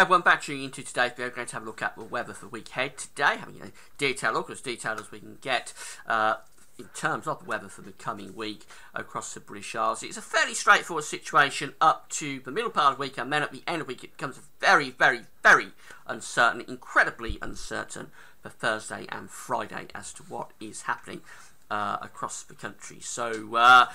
everyone, back tuning into today's video. We're going to have a look at the weather for the week ahead today, having a detailed look, as detailed as we can get uh, in terms of the weather for the coming week across the British Isles. It's a fairly straightforward situation up to the middle part of the week, and then at the end of the week it becomes very, very, very uncertain, incredibly uncertain for Thursday and Friday as to what is happening uh, across the country. So, uh,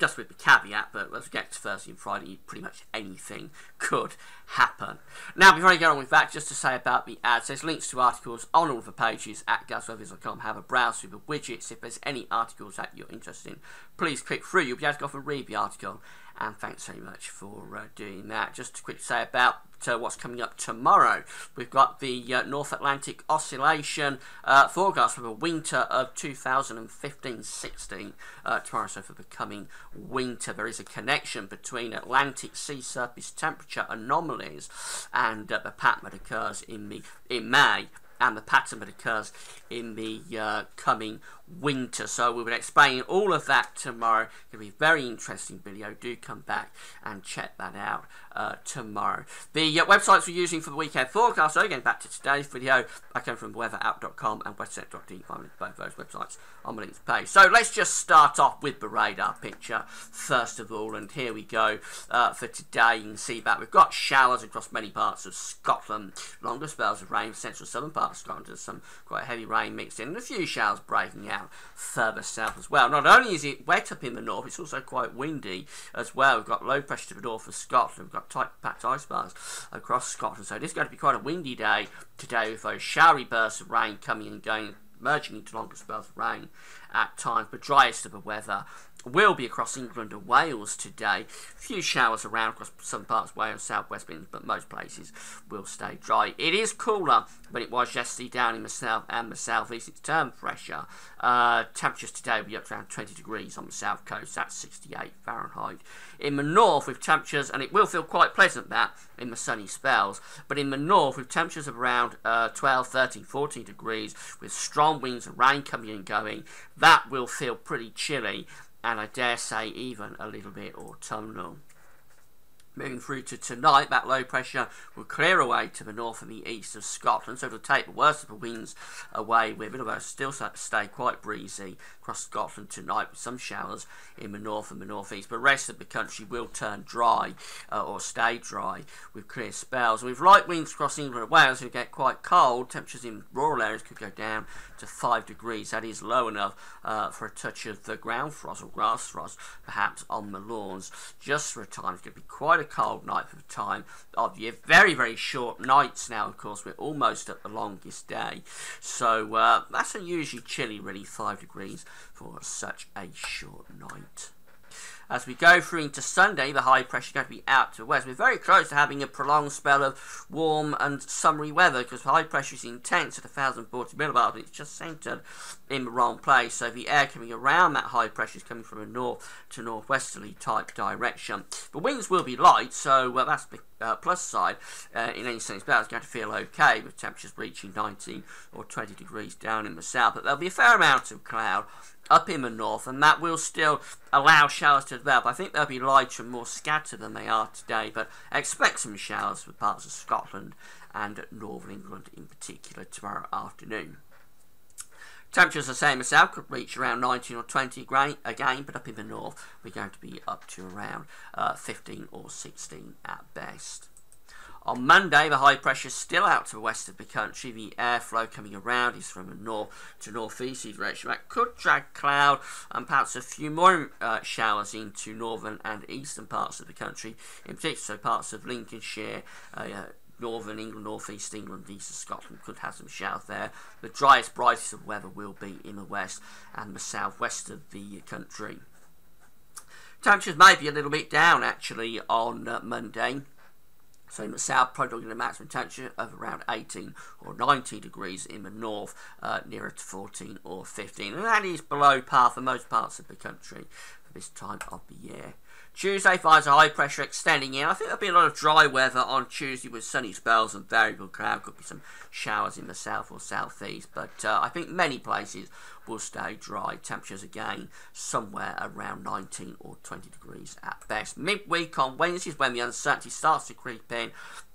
just with the caveat that we get to Thursday and Friday, pretty much anything could happen. Now, before I get on with that, just to say about the ads, there's links to articles on all the pages at gazweathers.com. Have a browse through the widgets. If there's any articles that you're interested in, please click through. You'll be able to go off and read the article. And thanks very much for uh, doing that. Just to quickly say about what's coming up tomorrow. We've got the uh, North Atlantic Oscillation uh, forecast for the winter of 2015-16 uh, tomorrow. So for the coming winter, there is a connection between Atlantic sea surface temperature anomalies and uh, the pattern that occurs in the in May and the pattern that occurs in the uh, coming winter. So we will explain all of that tomorrow. To be a very interesting video. Do come back and check that out uh, tomorrow. The uh, websites we're using for the weekend forecast, so again, back to today's video, I come from weatherapp.com and westset.de. Find both those websites on the links page. So let's just start off with the radar picture first of all, and here we go uh, for today. You can see that we've got showers across many parts of Scotland, longer spells of rain, central southern part of Scotland, there's some quite heavy rain mixed in, and a few showers breaking out further south as well. Not only is it wet up in the north, it's also quite windy as well. We've got low pressure to the north of Scotland. We've got tight packed isobars across Scotland. So this is going to be quite a windy day today with those showery bursts of rain coming and going, merging into longer spells of rain at times, but driest of the weather will be across England and Wales today. A few showers around across some parts of Wales, South West Midlands, but most places will stay dry. It is cooler than it was yesterday down in the south and the southeast. It's term pressure. Uh, temperatures today will be up to around 20 degrees on the south coast. That's 68 Fahrenheit. In the north, with temperatures, and it will feel quite pleasant that in the sunny spells, but in the north, with temperatures of around uh, 12, 13, 14 degrees, with strong winds and rain coming and going, that will feel pretty chilly and I dare say even a little bit autumnal. Moving through to tonight, that low pressure will clear away to the north and the east of Scotland, so it'll take the worst of the winds away with it, although it'll still stay quite breezy across Scotland tonight with some showers in the north and the northeast. But the rest of the country will turn dry uh, or stay dry with clear spells. With light winds across England and Wales, it'll get quite cold. Temperatures in rural areas could go down to 5 degrees. That is low enough uh, for a touch of the ground frost or grass frost, perhaps on the lawns, just for a time. It's going to be quite a cold night for the time of year. Very, very short nights now, of course. We're almost at the longest day. So uh, that's unusually chilly, really, 5 degrees for such a short night. As we go through into Sunday, the high pressure is going to be out to the west. We're very close to having a prolonged spell of warm and summery weather because high pressure is intense at 1040 millibars, but it's just centered in the wrong place. So the air coming around that high pressure is coming from a north to northwesterly type direction. The winds will be light, so uh, that's the uh, plus side. Uh, in any sense, but it's going to feel okay with temperatures reaching 19 or 20 degrees down in the south. But there'll be a fair amount of cloud up in the north, and that will still allow showers to develop. I think they'll be lighter and more scattered than they are today, but expect some showers for parts of Scotland and northern England in particular tomorrow afternoon. Temperatures the same as south could reach around 19 or 20 again, but up in the north we're going to be up to around uh, 15 or 16 at best. On Monday, the high pressure is still out to the west of the country. The airflow coming around is from the north to northeast direction. That could drag cloud and perhaps a few more uh, showers into northern and eastern parts of the country, in particular parts of Lincolnshire, uh, northern England, northeast England, east of Scotland could have some showers there. The driest, brightest of weather will be in the west and the southwest of the country. Temperatures may be a little bit down actually on uh, Monday. So in the south, probably looking at a maximum temperature of around 18 or 19 degrees. In the north, uh, nearer to 14 or 15. And that is below par for most parts of the country for this time of the year. Tuesday finds a high pressure extending in. I think there'll be a lot of dry weather on Tuesday with sunny spells and variable cloud. Could be some showers in the south or southeast, but uh, I think many places will stay dry. Temperatures again somewhere around 19 or 20 degrees at best. Midweek on Wednesday is when the uncertainty starts to creep in.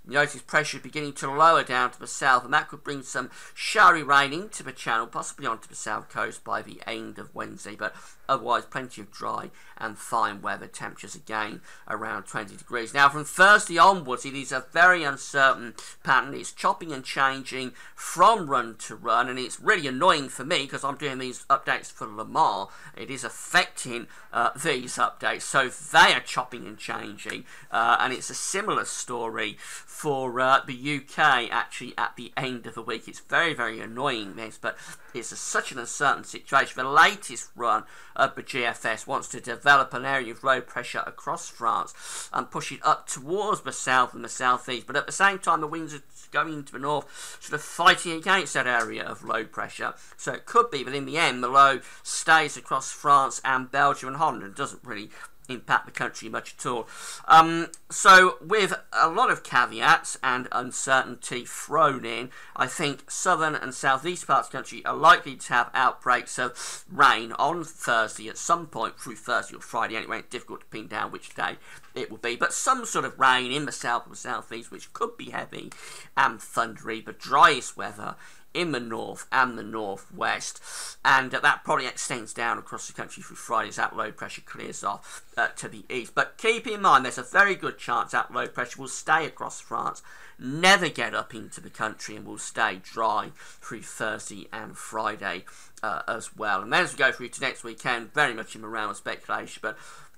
Notice pressure beginning to lower down to the south, and that could bring some showery rain into the channel, possibly onto the south coast by the end of Wednesday. But otherwise, plenty of dry and fine weather. Temperatures again around 20 degrees. Now, from Thursday onwards, it is a very uncertain pattern. It's chopping and changing from run to run, and it's really annoying for me because I'm doing these updates for Lamar, It is affecting uh, these updates, so they are chopping and changing, uh, and it's a similar story for uh, the UK actually at the end of the week. It's very, very annoying this, but it's a, such an uncertain situation. The latest run of the GFS wants to develop an area of low pressure across France and push it up towards the south and the southeast, but at the same time, the winds are going into the north, sort of fighting against that area of low pressure. So it could be that in the end, the low stays across France and Belgium and Holland and doesn't really impact the country much at all. Um, so, with a lot of caveats and uncertainty thrown in, I think southern and southeast parts of the country are likely to have outbreaks of rain on Thursday at some point through Thursday or Friday. Anyway, it's difficult to pin down which day it will be, but some sort of rain in the south and southeast, which could be heavy and thundery, but driest weather in the north and the northwest, and uh, that probably extends down across the country through Friday as that low pressure clears off uh, to the east. But keep in mind, there's a very good chance that low pressure will stay across France, never get up into the country, and will stay dry through Thursday and Friday uh, as well. And then as we go through to next weekend, very much in the realm of speculation, but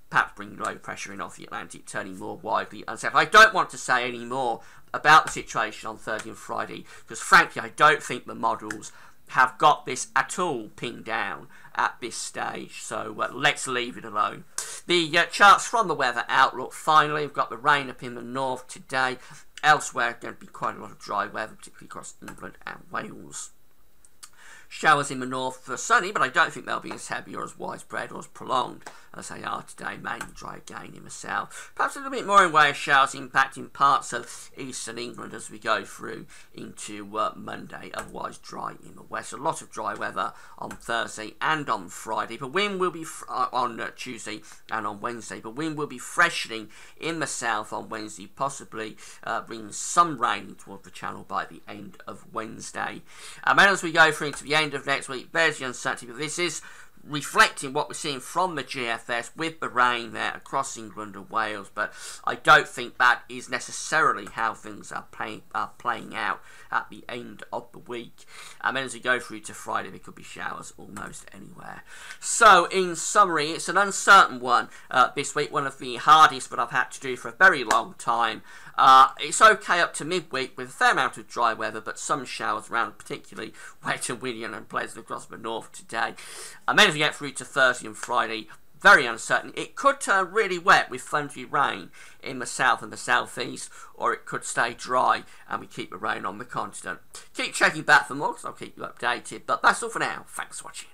perhaps bringing low pressure in off the Atlantic, turning more widely unsettled. I don't want to say any more about the situation on Thursday and Friday because, frankly, I don't think the models have got this at all pinned down at this stage. So uh, let's leave it alone. The uh, charts from the weather outlook. Finally, we've got the rain up in the north today. Elsewhere, going to be quite a lot of dry weather, particularly across England and Wales. Showers in the north for sunny, but I don't think they'll be as heavy or as widespread or as prolonged as they are today, mainly dry again in the south. Perhaps a little bit more in way of showers impacting parts of eastern England as we go through into uh, Monday, otherwise dry in the west. A lot of dry weather on Thursday and on Friday, but wind will be uh, on uh, Tuesday and on Wednesday, but wind will be freshening in the south on Wednesday, possibly uh, bringing some rain toward the channel by the end of Wednesday. Um, and as we go through into the end of next week, there's the uncertainty, but this is reflecting what we're seeing from the GFS with the rain there across England and Wales, but I don't think that is necessarily how things are playing are playing out at the end of the week. And then as we go through to Friday, there could be showers almost anywhere. So, in summary, it's an uncertain one uh, this week, one of the hardest that I've had to do for a very long time. Uh, it's okay up to midweek with a fair amount of dry weather, but some showers around, particularly wet and windy and unpleasant across the north today. And then we get through to Thursday and Friday, very uncertain. It could turn really wet with thundery rain in the south and the southeast, or it could stay dry and we keep the rain on the continent. Keep checking back for more because I'll keep you updated. But that's all for now. Thanks for watching.